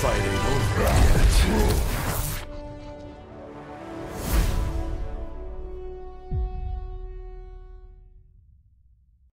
fighting over.